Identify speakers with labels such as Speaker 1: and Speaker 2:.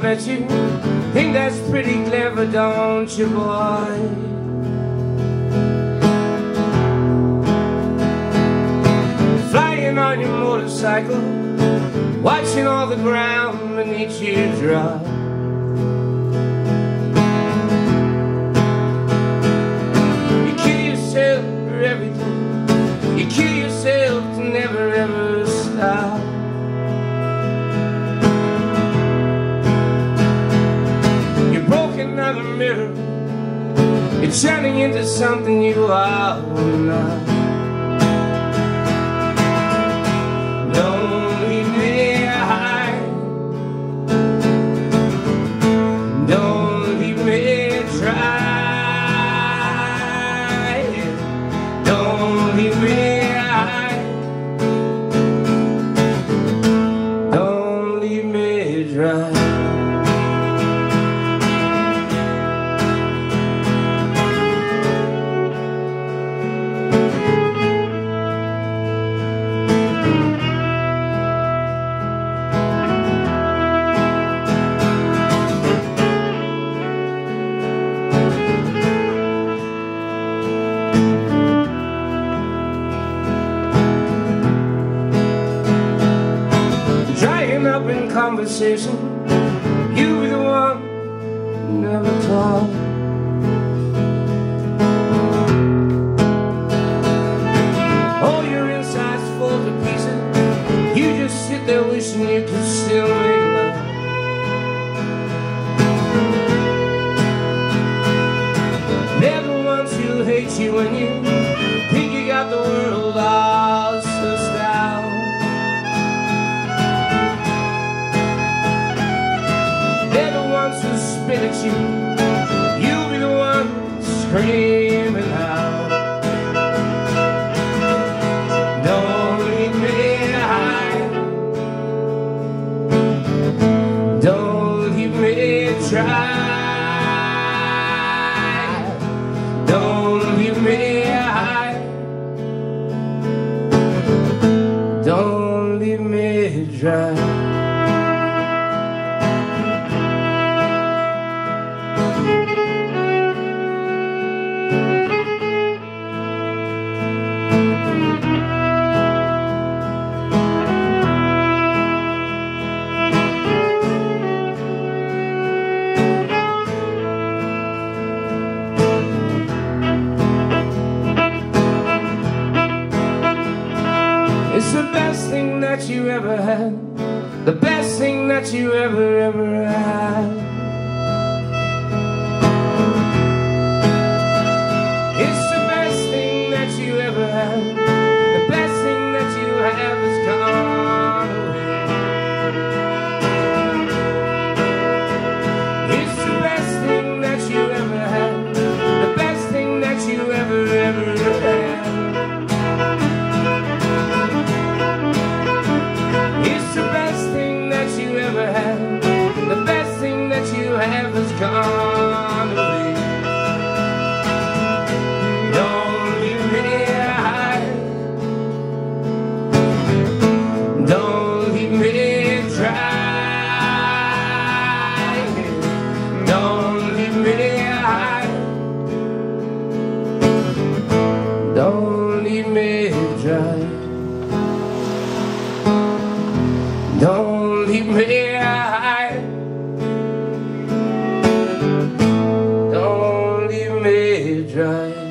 Speaker 1: bet you think that's pretty clever, don't you, boy? Flying on your motorcycle, watching all the ground beneath you drop. The mirror. You're turning into something you are not. Don't leave me high. Don't leave me try. Don't leave me high. Don't leave me dry. Up in conversation. You were the one never talked. All your insides fall to pieces. You just sit there wishing you could still make love. The ones who hate you when you Who spit at you. You'll be the one screaming out. Don't leave me high. Don't leave me. Don't leave me high. Don't leave me dry. It's the best thing that you ever had. The best thing that you ever, ever had. Don't leave me dry.